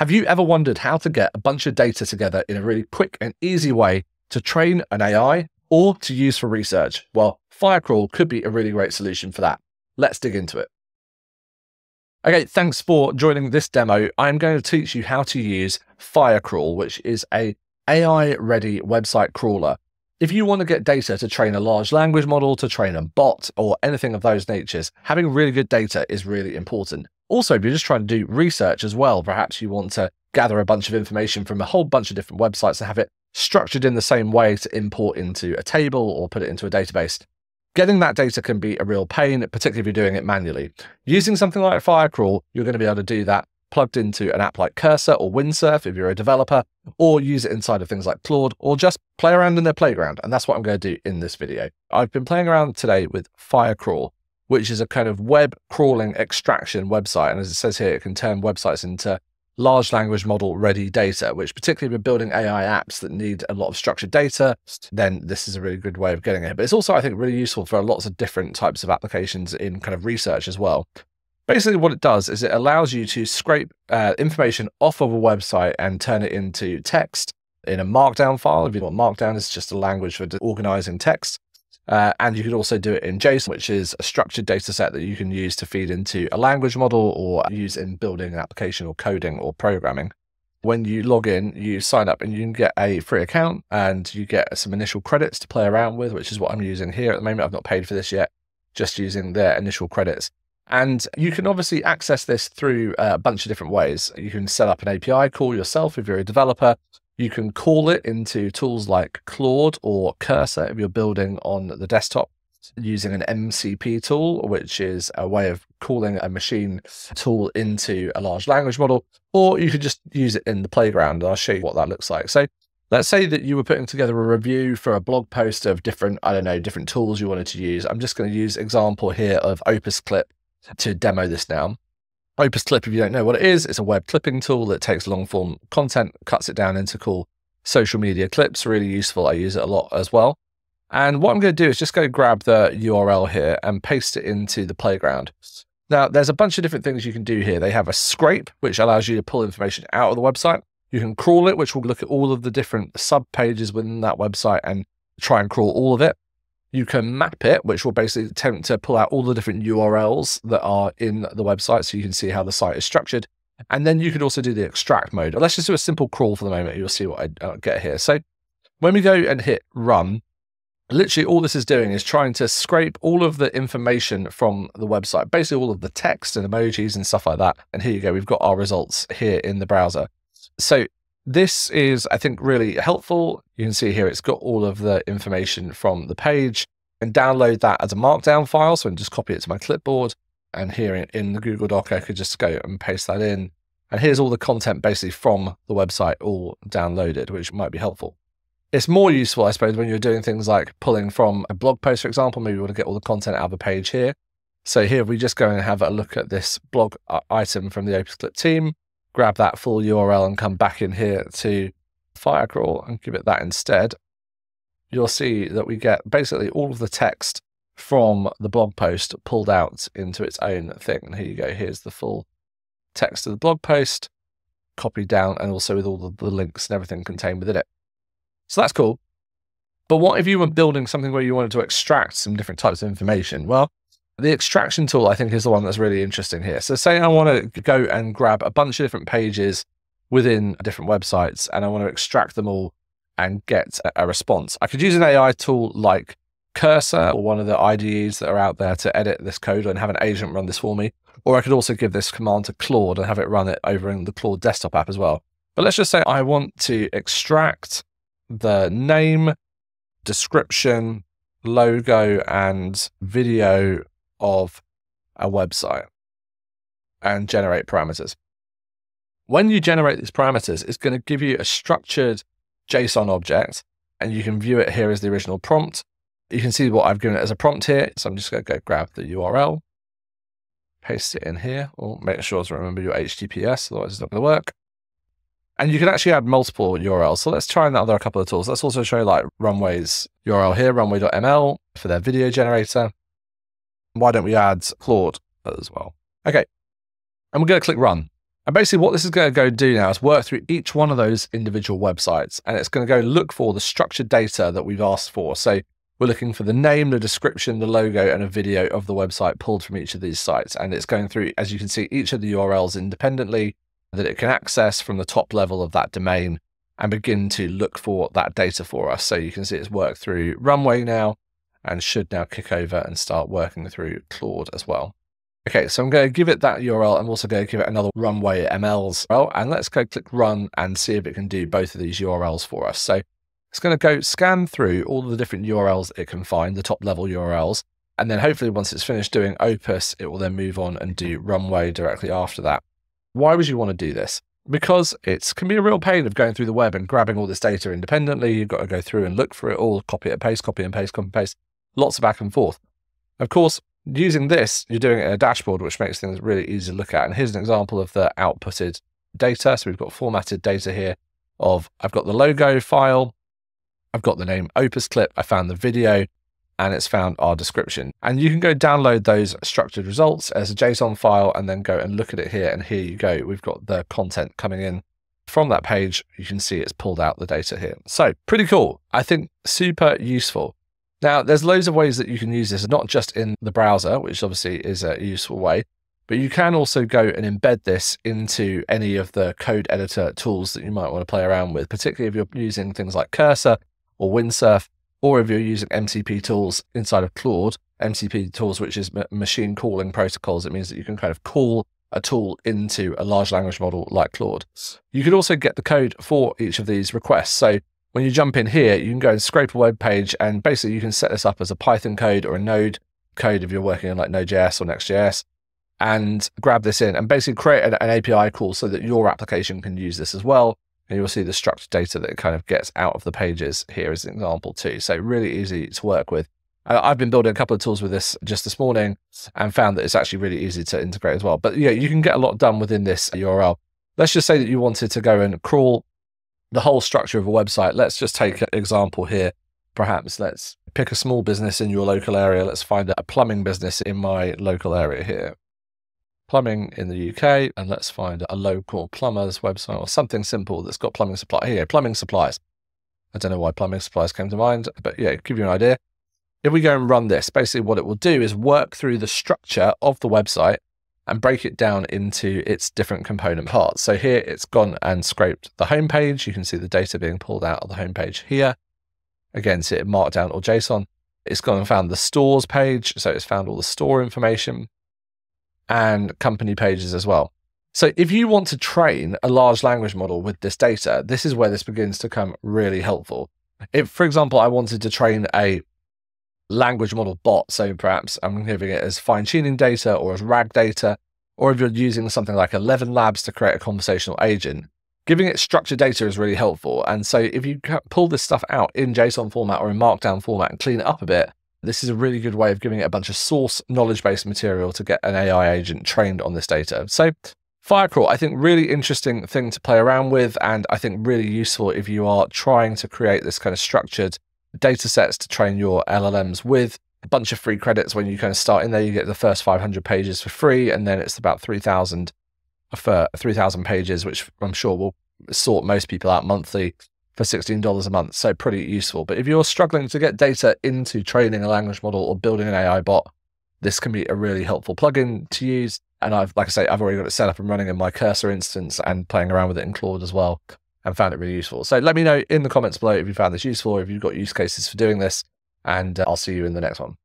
Have you ever wondered how to get a bunch of data together in a really quick and easy way to train an AI or to use for research? Well, Firecrawl could be a really great solution for that. Let's dig into it. Okay, thanks for joining this demo. I'm going to teach you how to use Firecrawl, which is a AI-ready website crawler. If you want to get data to train a large language model, to train a bot, or anything of those natures, having really good data is really important. Also, if you're just trying to do research as well, perhaps you want to gather a bunch of information from a whole bunch of different websites and have it structured in the same way to import into a table or put it into a database. Getting that data can be a real pain, particularly if you're doing it manually. Using something like Firecrawl, you're going to be able to do that plugged into an app like Cursor or Windsurf if you're a developer, or use it inside of things like Claude, or just play around in their playground. And that's what I'm going to do in this video. I've been playing around today with Firecrawl, which is a kind of web crawling extraction website. And as it says here, it can turn websites into large language model ready data, which particularly with building AI apps that need a lot of structured data, then this is a really good way of getting it. But it's also, I think, really useful for lots of different types of applications in kind of research as well. Basically, what it does is it allows you to scrape uh, information off of a website and turn it into text in a markdown file. If you want markdown, it's just a language for organizing text. Uh, and you could also do it in JSON, which is a structured data set that you can use to feed into a language model or use in building an application or coding or programming. When you log in, you sign up and you can get a free account and you get some initial credits to play around with, which is what I'm using here at the moment. I've not paid for this yet, just using their initial credits. And you can obviously access this through a bunch of different ways. You can set up an API call yourself if you're a developer. You can call it into tools like Claude or Cursor if you're building on the desktop using an MCP tool, which is a way of calling a machine tool into a large language model, or you could just use it in the playground. And I'll show you what that looks like. So let's say that you were putting together a review for a blog post of different, I don't know, different tools you wanted to use. I'm just going to use example here of Opus Clip to demo this now. Opus Clip, if you don't know what it is, it's a web clipping tool that takes long form content, cuts it down into cool social media clips. Really useful. I use it a lot as well. And what I'm going to do is just go grab the URL here and paste it into the playground. Now, there's a bunch of different things you can do here. They have a scrape, which allows you to pull information out of the website. You can crawl it, which will look at all of the different sub pages within that website and try and crawl all of it. You can map it, which will basically attempt to pull out all the different URLs that are in the website so you can see how the site is structured. And then you could also do the extract mode. Let's just do a simple crawl for the moment. You'll see what I uh, get here. So when we go and hit run, literally all this is doing is trying to scrape all of the information from the website, basically all of the text and emojis and stuff like that. And here you go. We've got our results here in the browser. So this is, I think, really helpful. You can see here it's got all of the information from the page and download that as a markdown file. So I can just copy it to my clipboard. And here in, the Google Doc, I could just go and paste that in. And here's all the content basically from the website all downloaded, which might be helpful. It's more useful, I suppose, when you're doing things like pulling from a blog post, for example. Maybe you want to get all the content out of a page here. So here we just go and have a look at this blog uh, item from the OpusClip team grab that full URL and come back in here to Firecrawl and give it that instead, you'll see that we get basically all of the text from the blog post pulled out into its own thing. And here you go. Here's the full text of the blog post, copied down, and also with all the, the links and everything contained within it. So that's cool. But what if you were building something where you wanted to extract some different types of information? Well, the extraction tool, I think, is the one that's really interesting here. So, say I want to go and grab a bunch of different pages within different websites and I want to extract them all and get a response. I could use an AI tool like Cursor or one of the IDEs that are out there to edit this code and have an agent run this for me. Or I could also give this command to Claude and have it run it over in the Claude desktop app as well. But let's just say I want to extract the name, description, logo, and video of a website and generate parameters. When you generate these parameters, it's going to give you a structured JSON object, and you can view it here as the original prompt. You can see what I've given it as a prompt here. So I'm just going to go grab the URL, paste it in here, or make sure to remember your HTTPS, otherwise it's not going to work. And you can actually add multiple URLs. So let's try another couple of tools. Let's also show like Runway's URL here, runway.ml for their video generator. Why don't we add Claude as well? Okay. And we're going to click run. And basically, what this is going to go do now is work through each one of those individual websites and it's going to go look for the structured data that we've asked for. So we're looking for the name, the description, the logo, and a video of the website pulled from each of these sites. And it's going through, as you can see, each of the URLs independently that it can access from the top level of that domain and begin to look for that data for us. So you can see it's worked through Runway now and should now kick over and start working through Claude as well. Okay, so I'm going to give it that URL. I'm also going to give it another runway MLs well, and let's go click run and see if it can do both of these URLs for us. So it's going to go scan through all the different URLs it can find, the top level URLs, and then hopefully once it's finished doing Opus, it will then move on and do runway directly after that. Why would you want to do this? Because it can be a real pain of going through the web and grabbing all this data independently. You've got to go through and look for it all, copy and paste, copy and paste, copy and paste, lots of back and forth. Of course, Using this, you're doing it in a dashboard, which makes things really easy to look at. And here's an example of the outputted data. So we've got formatted data here of I've got the logo file, I've got the name Opus clip, I found the video, and it's found our description. And you can go download those structured results as a JSON file and then go and look at it here. And here you go. We've got the content coming in from that page. You can see it's pulled out the data here. So pretty cool. I think super useful. Now, there's loads of ways that you can use this, not just in the browser, which obviously is a useful way, but you can also go and embed this into any of the code editor tools that you might want to play around with, particularly if you're using things like Cursor or Windsurf, or if you're using MCP tools inside of Claude. MCP tools, which is machine calling protocols, it means that you can kind of call a tool into a large language model like Claude. You could also get the code for each of these requests. So when you jump in here, you can go and scrape a web page and basically you can set this up as a Python code or a Node code if you're working on like Node.js or Next.js and grab this in and basically create an, an, API call so that your application can use this as well. And you'll see the structured data that it kind of gets out of the pages here as an example too. So really easy to work with. I've been building a couple of tools with this just this morning and found that it's actually really easy to integrate as well. But yeah, you can get a lot done within this URL. Let's just say that you wanted to go and crawl the whole structure of a website. Let's just take an example here. Perhaps let's pick a small business in your local area. Let's find a plumbing business in my local area here. Plumbing in the UK, and let's find a local plumber's website or something simple that's got plumbing supply. Here, plumbing supplies. I don't know why plumbing supplies came to mind, but yeah, give you an idea. If we go and run this, basically what it will do is work through the structure of the website and break it down into its different component parts. So here it's gone and scraped the home page. You can see the data being pulled out of the home page here. Again, see it markdown or JSON. It's gone and found the stores page. So it's found all the store information and company pages as well. So if you want to train a large language model with this data, this is where this begins to come really helpful. If, for example, I wanted to train a language model bot. So perhaps I'm giving it as fine tuning data or as RAG data, or if you're using something like 11 labs to create a conversational agent, giving it structured data is really helpful. And so if you pull this stuff out in JSON format or in Markdown format and clean it up a bit, this is a really good way of giving it a bunch of source knowledge based material to get an AI agent trained on this data. So Firecrawl, I think really interesting thing to play around with, and I think really useful if you are trying to create this kind of structured data sets to train your LLMs with. A bunch of free credits when you kind of start in there. You get the first 500 pages for free, and then it's about 3,000 uh, for 3,000 pages, which I'm sure will sort most people out monthly for $16 a month. So pretty useful. But if you're struggling to get data into training a language model or building an AI bot, this can be a really helpful plugin to use. And I've, like I say, I've already got it set up and running in my cursor instance and playing around with it in Claude as well and found it really useful. So let me know in the comments below if you found this useful or if you've got use cases for doing this, and uh, I'll see you in the next one.